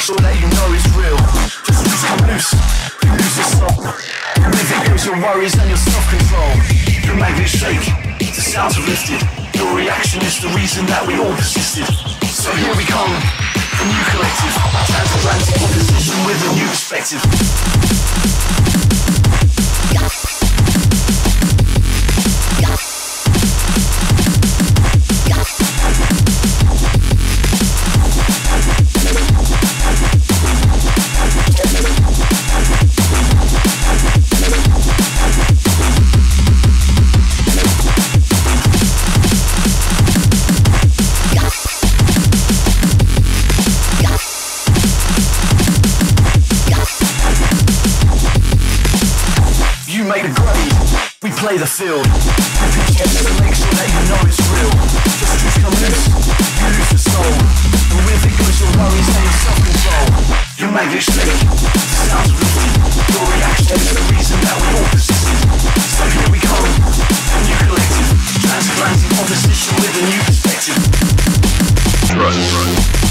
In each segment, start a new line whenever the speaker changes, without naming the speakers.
sure that you know it's real. Just loose, come loose, you lose your soul. With it goes your worries and your self-control. Your magnet shake, the sounds are lifted. Your reaction is the reason that we all persisted. So here we come, a new collective, transatlantic opposition with a new perspective. Play the field. Pitch it to make sure that you know it's real. Just truth come you lose your soul. And with it goes your worries and your self-control. Your magnet shake, the sounds lifted. Your reaction is the reason that we all persisted. So here we come, a new collective. Transatlantic opposition with a new perspective.
Trust. Trust.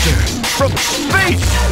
Monster from space!